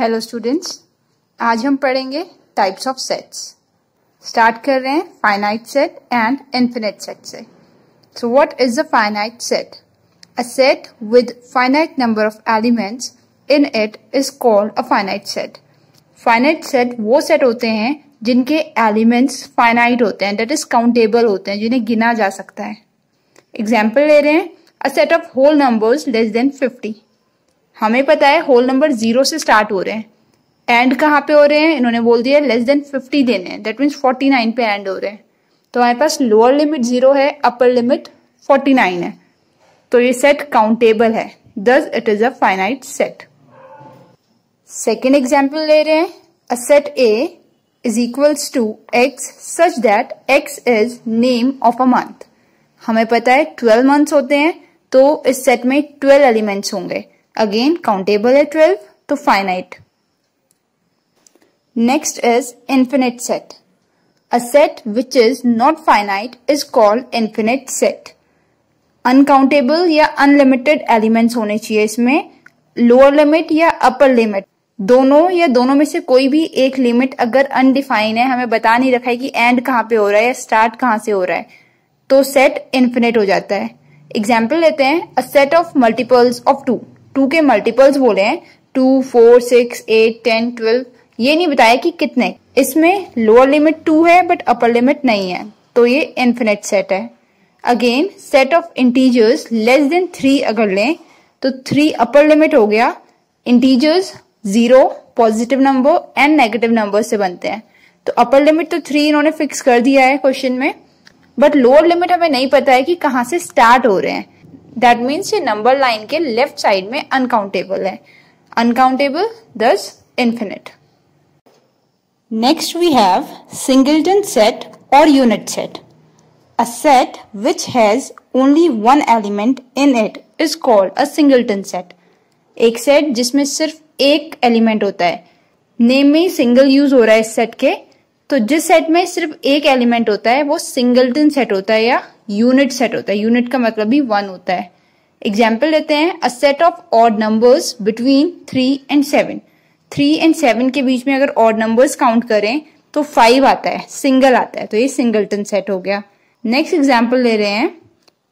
Hello students आज हम पढ़ेंगे टाइप्स ऑफ़ सेट्स स्टार्ट कर रहे हैं finite set and infinite set से. So what is the finite set a set with finite number of elements in it is called a finite set finite set वो set होते हैं जिनके elements finite होते हैं दैट इज़ काउंटेबल होते हैं, जिन्हें गिना जा सकता है. एग्ज़ाम्पल ले रहे हैं. A set of whole numbers less than fifty हमें पता है होल नंबर ज़ीरो से स्टार्ट हो रहे हैं। एंड कहाँ पे हो रहे हैं? इन्होंने बोल दिया लेस देन फिफ्टी देने हैं। दैट मीन्स फोर्टी नाइन पे एंड हो रहे हैं। तो हमारे पास लोअर लिमिट ज़ीरो है अपर लिमिट फोर्टी नाइन है। तो ये सेट काउंटेबल है। Thus it is a finite set second example ले रहे हैं। A set A is equals to X such that X is name of a month हमें पता है ट्वेल्व मंथ्स होते हैं तो इस सेट में ट्वेल्व एलिमेंट्स होंगे। अगेन काउंटेबल है ट्वेल्व तो finite next is infinite set a set which is not finite is called infinite set uncountable या अनलिमिटेड एलिमेंट्स होने चाहिए इसमें लोअर लिमिट या अपर लिमिट दोनों या दोनों में से कोई भी एक लिमिट अगर अनडिफाइन है, हमें बता नहीं रखा है कि एंड कहाँ पे हो रहा है या स्टार्ट कहाँ से हो रहा है तो सेट इन्फिनिट हो जाता है. एग्ज़ाम्पल लेते हैं a set of multiples of two two के मल्टीपल्स बोले हैं, two, four, six, eight, ten, twelve, ये नहीं बताया कि कितने। इसमें लोअर लिमिट टू है बट अपर लिमिट नहीं है। तो ये इन्फिनिट सेट है। Again set of integers less than three अगर लें तो थ्री अपर लिमिट हो गया। Integers zero positive number and negative number से बनते हैं। तो अपर लिमिट तो थ्री इन्होंने फिक्स कर दिया है क्वेश्चन में बट लोअर लिमिट हमें नहीं पता है कि कहाँ से स्टार्ट हो रहे हैं। दैट मीन्स ये नंबर लाइन के लेफ़्ट साइड में अनकाउंटेबल है। Uncountable thus infinite next we have singleton set और unit set a set which has only one element in it is called a singleton set एक set जिसमें सिर्फ़ एक element होता है। नेम में ही सिंगल यूज़ हो रहा है इस सेट के। तो जिस सेट में सिर्फ़ एक एलिमेंट होता है, वो सिंगल्टन सेट होता है या यूनिट सेट होता है। यूनिट का मतलब भी वन होता है। एग्ज़ाम्पल लेते हैं a set of odd numbers between three and seven three and seven के बीच में अगर ऑड नंबर्स काउंट करें तो फाइव आता है सिंगल आता है। तो ये सिंगलटन सेट हो गया। नेक्स्ट एग्ज़ाम्पल ले रहे हैं।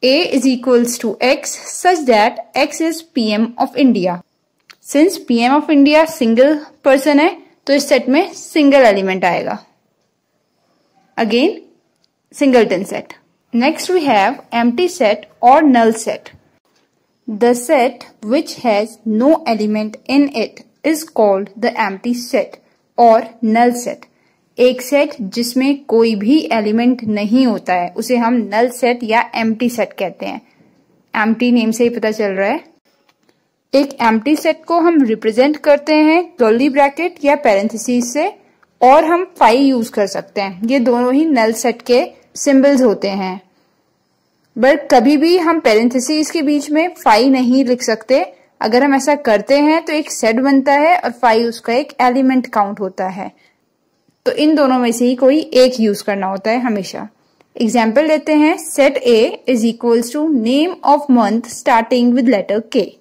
A is equals to X such that X is PM of India since PM of India single person है तो इस सेट में सिंगल एलिमेंट आएगा। Again singleton set Next we have empty set or null set. The set which has no element in it is called the empty set or null set. एक set जिसमें कोई भी element नहीं होता है, उसे हम नल सेट या एम्प्टी सेट कहते हैं एम्प्टी नेम से ही पता चल रहा है एक एम्प्टी सेट को हम रिप्रेजेंट करते हैं कर्ली ब्रैकेट या पैरेंथेसिस से और हम फाइव यूज़ कर सकते हैं। ये दोनों ही नल सेट के सिंबल्स होते हैं। बट कभी भी हम पेरेंथेसिस के बीच में फाइव नहीं लिख सकते। अगर हम ऐसा करते हैं तो एक सेट बनता है और फाइव उसका एक एलिमेंट काउंट होता है। तो इन दोनों में से ही कोई एक यूज़ करना होता है हमेशा। एग्ज़ाम्पल लेते हैं set A is equals to name of month starting with letter K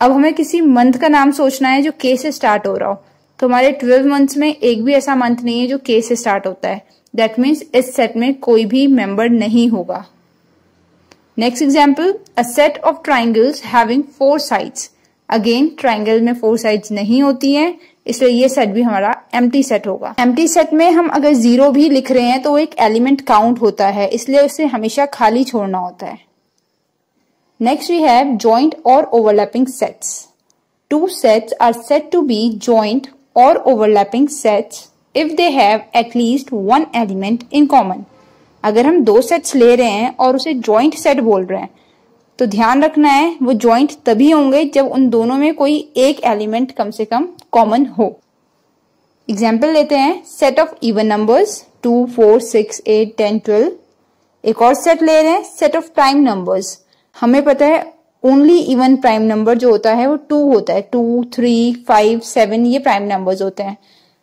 अब हमें किसी मंथ का नाम सोचना है जो के से स्टार्ट हो रहा हो। तो हमारे ट्वेल्व मंथ्स में एक भी ऐसा मंथ नहीं है जो के से स्टार्ट होता है। दैट मीन्स इस सेट में कोई भी मेंबर नहीं होगा। Next example a set of triangles having four sides again triangle में फोर साइड्स नहीं होती हैं, इसलिए ये सेट भी हमारा एम सेट होगा। एम सेट में हम अगर ज़ीरो भी लिख रहे हैं तो वो एक एलिमेंट काउंट होता है, इसलिए उसे हमेशा खाली छोड़ना होता है। नेक्स्ट वी हैव ज्वाइंट और overlapping sets two sets are said to be joint और overlapping sets if they have at least one element in common. अगर हम दो सेट्स ले रहे हैं और उसे जॉइंट सेट बोल रहे हैं तो ध्यान रखना है, वो जॉइंट तभी होंगे जब उन दोनों में कोई एक एलिमेंट कम से कम कॉमन हो। एग्ज़ाम्पल लेते हैं set of even numbers two four six eight ten twelve एक और सेट ले रहे हैं सेट ऑफ़ प्राइम नंबर्स हमें पता है ओनली इवन प्राइम नंबर जो होता है वो टू होता है. टू थ्री फाइव सेवन ये प्राइम नंबर्स होते हैं.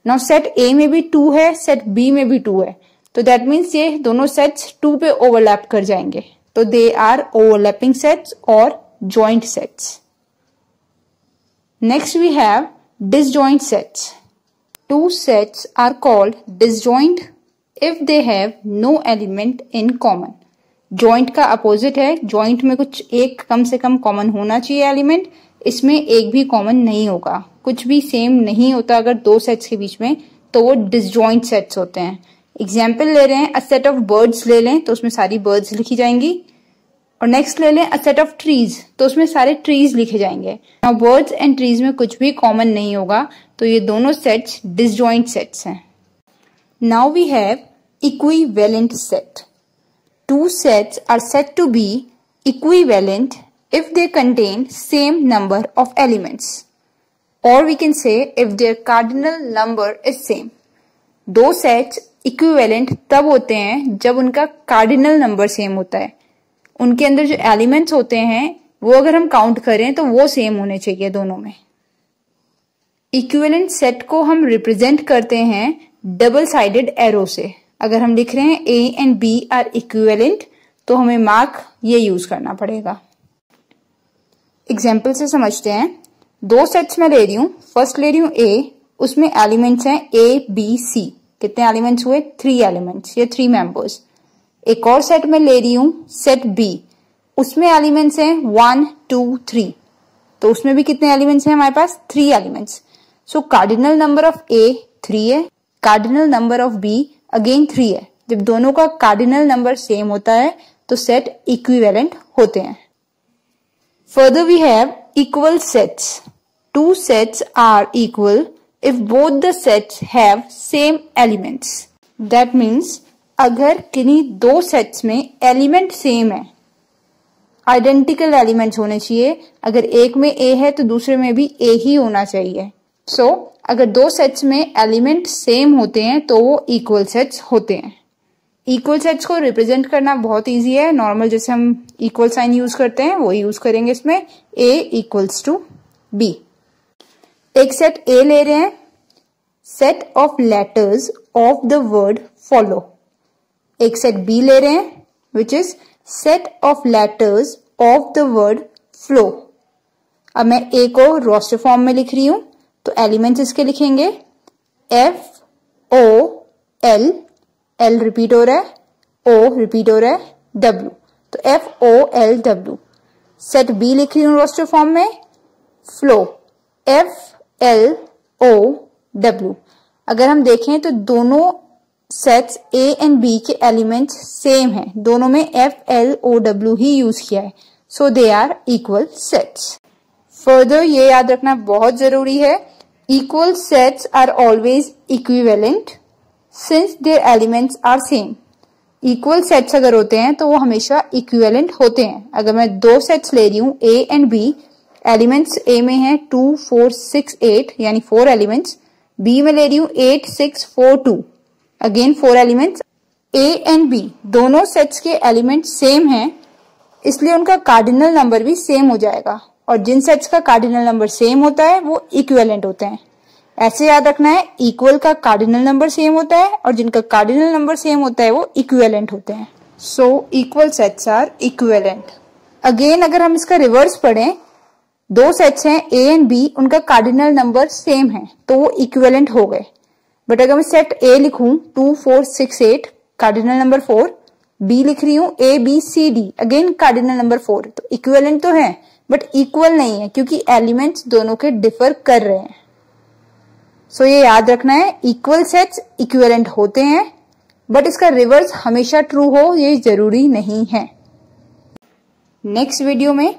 नाउ सेट ए में भी टू है सेट बी में भी टू है. तो दैट मीन्स ये दोनों सेट्स टू पे ओवरलैप कर जाएँगे. तो दे आर ओवरलैपिंग सेट्स और joint sets next we have disjoint sets. Two sets are called disjoint if they have no element in common. Joint का अपोजिट है। जॉइंट में कुछ एक कम से कम कॉमन होना चाहिए एलिमेंट इसमें एक भी कॉमन नहीं होगा। कुछ भी सेम नहीं होता अगर दो सेट्स के बीच में तो वो डिसजॉइंट सेट्स होते हैं। एग्ज़ाम्पल ले रहे हैं अ सेट ऑफ़ बर्ड्स ले लें तो उसमें सारी बर्ड्स लिखी जाएँगी। और नेक्स्ट ले लें अ सेट ऑफ़ ट्रीज तो उसमें सारे ट्रीज लिखे जाएँगे। नाउ बर्ड्स एंड ट्रीज में कुछ भी कॉमन नहीं होगा तो ये दोनों सेट्स डिसजॉइंट सेट्स हैं। Now we have equivalent set two sets are said to be equivalent if they contain same number of elements. Or we can say if their cardinal number is same. दो sets equivalent तब होते हैं जब उनका cardinal number same होता है। उनके अंदर जो एलिमेंट्स होते हैं, वो अगर हम काउंट करें तो वो सेम होने चाहिए दोनों में। इक्विवेलेंट सेट को हम रिप्रेजेंट करते हैं डबल साइडेड एरो से। अगर हम लिख रहे हैं A and B are equivalent तो हमें मार्क ये यूज़ करना पड़ेगा। एग्ज़ाम्पल से समझते हैं। दो सेट्स में ले रही हूँ। फ़र्स्ट ले रही हूँ ए उसमें एलिमेंट्स हैं ए बी सी कितने एलिमेंट्स हुए? थ्री एलिमेंट्स ये थ्री मेंबर्स एक और सेट में ले रही हूँ सेट बी उसमें एलिमेंट्स हैं वन टू थ्री तो उसमें भी कितने एलिमेंट्स हैं हमारे पास? Three elements so cardinal number of A three है। Cardinal number of B again three है। जब दोनों का कार्डिनल नंबर सेम होता है तो सेट इक्विवेलेंट होते हैं। Further we have equal sets two sets are equal if both the sets have same elements. That means, अगर किन्हीं दो सेट्स में एलिमेंट सेम है आइडेंटिकल एलिमेंट्स होने चाहिए। अगर एक में ए है तो दूसरे में भी ए ही होना चाहिए। सो अगर दो सेट्स में एलिमेंट सेम होते हैं तो वो इक्वल सेट्स होते हैं। इक्वल सेट्स को रिप्रेजेंट करना बहुत इजी है। नॉर्मल जैसे हम इक्वल साइन यूज़ करते हैं, वो यूज़ करेंगे इसमें। ए इक्वल्स टू बी एक सेट ए ले रहे हैं। Set of letters of the word follow एक सेट बी ले रहे हैं which is set of letters of the word flow अब मैं ए को रोस्टर फॉर्म में लिख रही हूँ। तो एलिमेंट्स इसके लिखेंगे। F O L L repeat हो रहा है। ओ रिपीट हो रहा है। डब्ल्यू तो F O L W set B लिख रही हूँ रोस्टर फॉर्म में। Flow F L O W अगर हम देखें तो दोनों सेट्स ए एंड बी के एलिमेंट्स सेम हैं। दोनों में एफ़ एल ओ डब्ल्यू ही यूज़ किया है। So they are equal sets further ये याद रखना बहुत ज़रूरी है। Equal sets are always equivalent since their elements are same equal sets अगर होते हैं तो वो हमेशा इक्विवेलेंट होते हैं। अगर मैं दो सेट्स ले रही हूँ A and B elements A में है टू फोर सिक्स एट यानी फोर एलिमेंट्स बी में ले रही हूँ eight six four two again four elements A and B दोनों सेट्स के एलिमेंट सेम हैं, इसलिए उनका कार्डिनल नंबर भी सेम हो जाएगा। और जिन सेट्स का कार्डिनल नंबर सेम होता है वो इक्वेलेंट होते हैं। ऐसे याद रखना है इक्वल का कार्डिनल नंबर सेम होता है और जिनका कार्डिनल नंबर सेम होता है वो इक्वेलेंट होते हैं। So equal sets are equivalent again अगर हम इसका रिवर्स पढ़ें दो सेट्स हैं ए एंड बी उनका कार्डिनल नंबर सेम है तो वो इक्वेलेंट हो गए। बट अगर मैं सेट ए लिखूं two four six eight cardinal number four B लिख रही हूँ A B C D again cardinal number four तो इक्विवेलेंट तो है। बट इक्वल नहीं है, क्योंकि एलिमेंट्स दोनों के डिफर कर रहे हैं। सो so, ये याद रखना है इक्वल सेट्स इक्विवेलेंट होते हैं बट इसका रिवर्स हमेशा ट्रू हो, ये ज़रूरी नहीं है। नेक्स्ट वीडियो में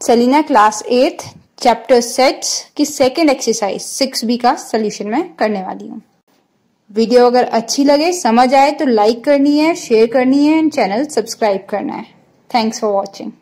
Selina class eight chapter sets की सेकेंड एक्सरसाइज सिक्स बी का सोल्यूशन में करने वाली हूँ। वीडियो अगर अच्छी लगे, समझ आए तो लाइक करनी है शेयर करनी है एंड चैनल सब्सक्राइब करना है। Thanks for watching